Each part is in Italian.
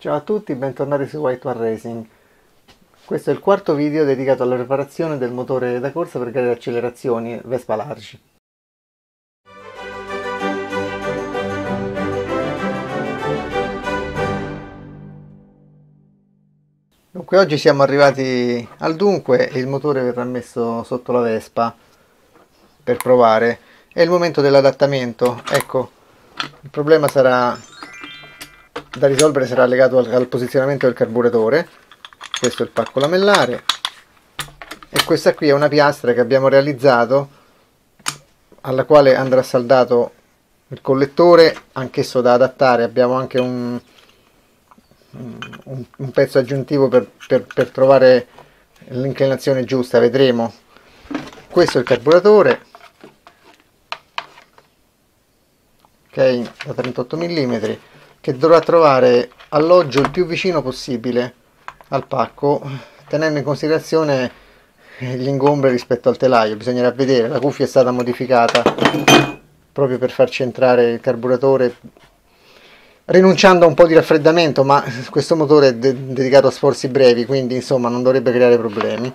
Ciao a tutti, bentornati su White One Racing. Questo è il quarto video dedicato alla preparazione del motore da corsa per gare di accelerazioni Vespa Large. Dunque oggi siamo arrivati al dunque e il motore verrà messo sotto la Vespa per provare. È il momento dell'adattamento. Ecco, il problema sarà da risolvere sarà legato al, al posizionamento del carburatore. Questo è il pacco lamellare. E questa qui è una piastra che abbiamo realizzato alla quale andrà saldato il collettore anch'esso da adattare. Abbiamo anche un, un, un pezzo aggiuntivo per, per, per trovare l'inclinazione giusta vedremo. Questo è il carburatore ok da 38 mm che dovrà trovare alloggio il più vicino possibile al pacco tenendo in considerazione gli ingombri rispetto al telaio. Bisognerà vedere la cuffia è stata modificata proprio per farci entrare il carburatore rinunciando a un po' di raffreddamento ma questo motore è de dedicato a sforzi brevi quindi insomma non dovrebbe creare problemi.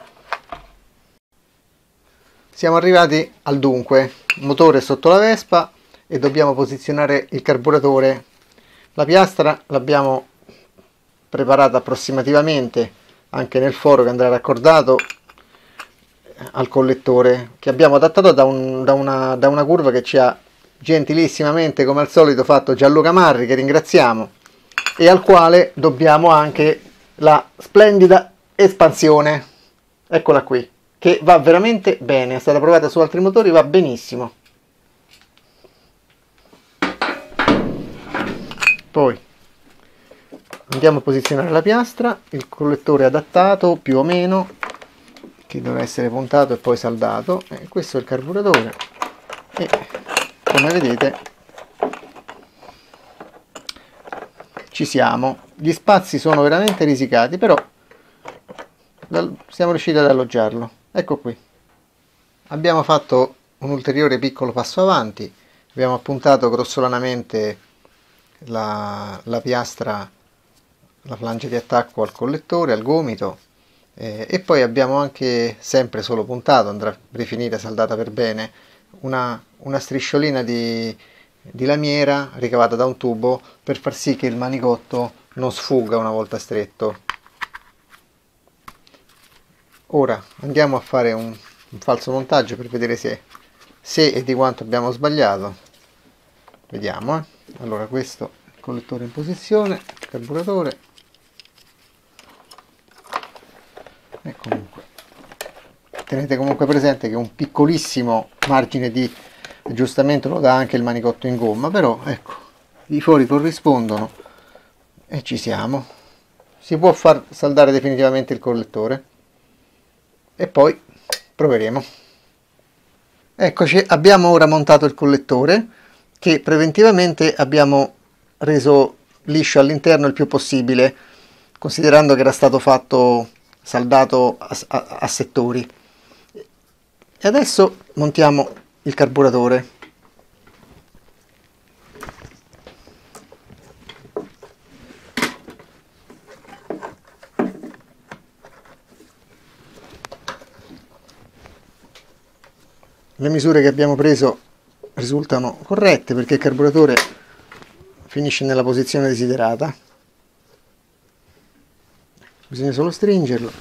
Siamo arrivati al dunque. Motore sotto la Vespa e dobbiamo posizionare il carburatore la piastra l'abbiamo preparata approssimativamente anche nel foro che andrà raccordato al collettore che abbiamo adattato da, un, da, una, da una curva che ci ha gentilissimamente come al solito fatto Gianluca Marri che ringraziamo e al quale dobbiamo anche la splendida espansione. Eccola qui che va veramente bene è stata provata su altri motori va benissimo poi andiamo a posizionare la piastra. Il collettore adattato più o meno che dovrà essere puntato e poi saldato. E questo è il carburatore. E come vedete ci siamo. Gli spazi sono veramente risicati però siamo riusciti ad alloggiarlo. Ecco qui. Abbiamo fatto un ulteriore piccolo passo avanti. Abbiamo appuntato grossolanamente la, la piastra, la flange di attacco al collettore, al gomito eh, e poi abbiamo anche sempre solo puntato, andrà rifinita, saldata per bene, una, una strisciolina di, di lamiera ricavata da un tubo per far sì che il manicotto non sfugga una volta stretto. Ora andiamo a fare un, un falso montaggio per vedere se, se e di quanto abbiamo sbagliato. Vediamo, eh allora questo collettore in posizione carburatore. E comunque tenete comunque presente che un piccolissimo margine di aggiustamento lo dà anche il manicotto in gomma però ecco i fori corrispondono e ci siamo. Si può far saldare definitivamente il collettore. E poi proveremo. Eccoci abbiamo ora montato il collettore che preventivamente abbiamo reso liscio all'interno il più possibile considerando che era stato fatto saldato a, a, a settori. E adesso montiamo il carburatore. Le misure che abbiamo preso risultano corrette perché il carburatore finisce nella posizione desiderata. Bisogna solo stringerlo.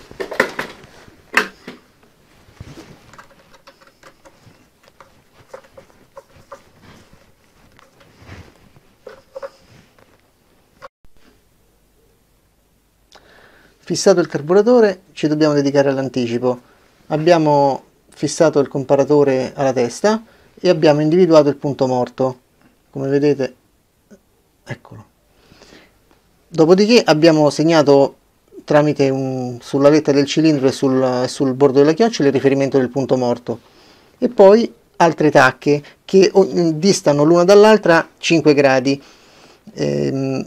Fissato il carburatore ci dobbiamo dedicare all'anticipo. Abbiamo fissato il comparatore alla testa e abbiamo individuato il punto morto. Come vedete eccolo. Dopodiché abbiamo segnato tramite un, sulla vetta del cilindro e sul, sul bordo della chiocciola il riferimento del punto morto. E poi altre tacche che distano l'una dall'altra 5 gradi. Ehm,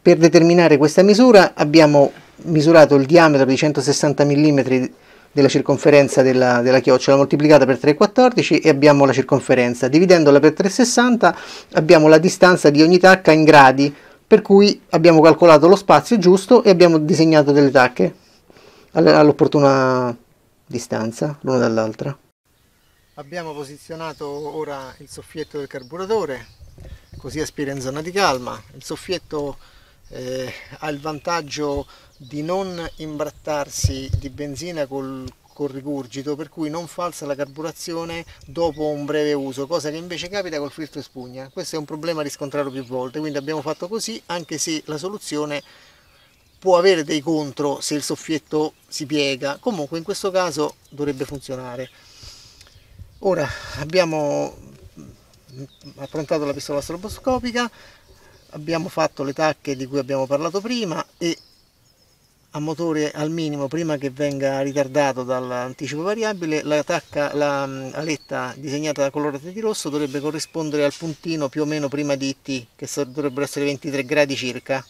per determinare questa misura abbiamo misurato il diametro di 160 mm della circonferenza della, della chiocciola moltiplicata per 3,14 e abbiamo la circonferenza. Dividendola per 3,60 abbiamo la distanza di ogni tacca in gradi per cui abbiamo calcolato lo spazio giusto e abbiamo disegnato delle tacche all'opportuna distanza l'una dall'altra. Abbiamo posizionato ora il soffietto del carburatore, così aspira in zona di calma. Il soffietto eh, ha il vantaggio di non imbrattarsi di benzina col, col rigurgito per cui non falsa la carburazione dopo un breve uso cosa che invece capita col filtro e spugna. Questo è un problema riscontrato più volte quindi abbiamo fatto così anche se la soluzione può avere dei contro se il soffietto si piega. Comunque in questo caso dovrebbe funzionare. Ora abbiamo approntato la pistola stroboscopica abbiamo fatto le tacche di cui abbiamo parlato prima e a motore al minimo prima che venga ritardato dall'anticipo variabile la tacca, la mm, aletta disegnata da colorate di rosso dovrebbe corrispondere al puntino più o meno prima di T che dovrebbero essere 23 gradi circa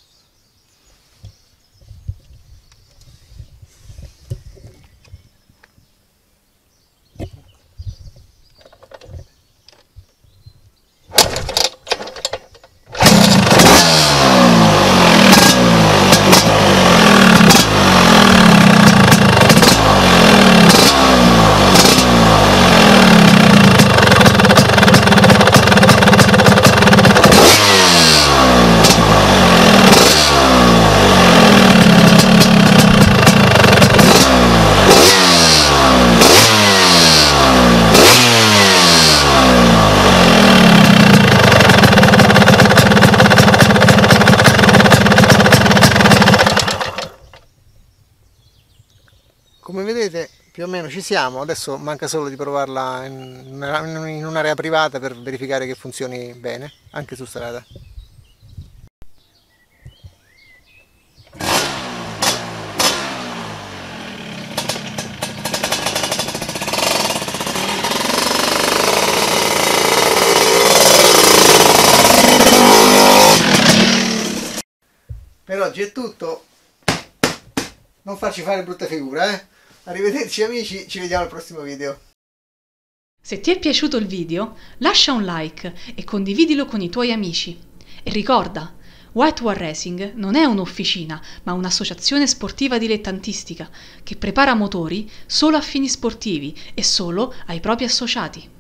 come vedete più o meno ci siamo adesso manca solo di provarla in un'area privata per verificare che funzioni bene anche su strada. Per oggi è tutto. Non farci fare brutta figura eh Arrivederci amici, ci vediamo al prossimo video. Se ti è piaciuto il video, lascia un like e condividilo con i tuoi amici. E ricorda, White War Racing non è un'officina, ma un'associazione sportiva dilettantistica che prepara motori solo a fini sportivi e solo ai propri associati.